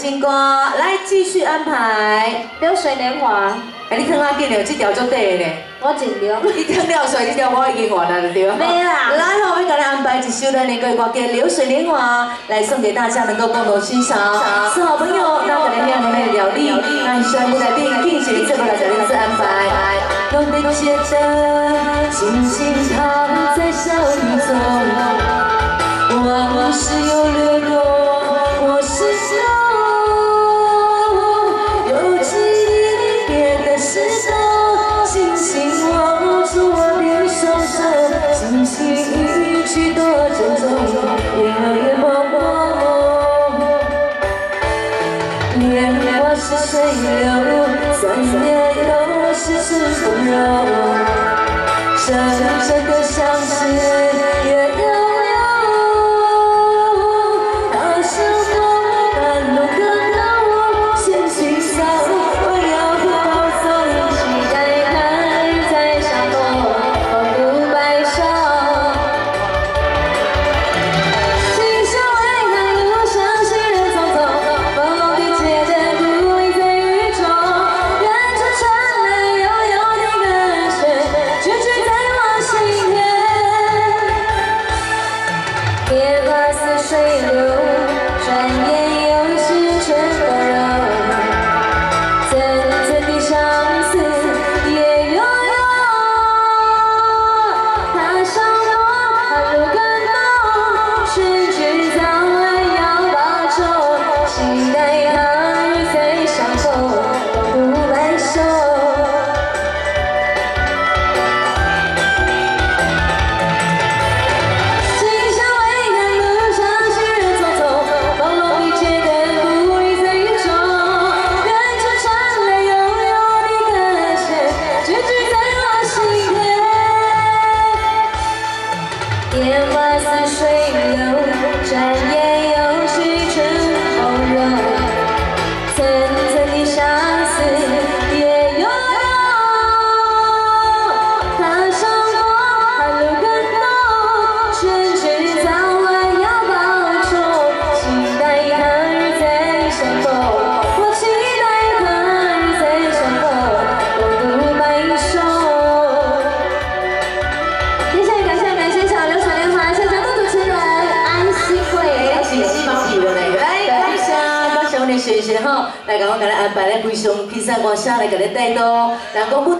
情歌，来继续安排。流水年华，哎，你唱啊紧了，这条足短的。我尽量。你唱了水，这条我已经完了，对吧？没啦。来，我们给你安排一首咱的歌歌叫《流水年华》，来送给大家，能够共同欣赏。是好朋友，那我们来听你的料理，那宣布来宾敬请这个来再次安排。我的写着，轻轻躺在小雨中，三年又是春风柔，深深的相对谢谢哈，来，我给你安排咧，非常披萨，我下来给你带到，然后。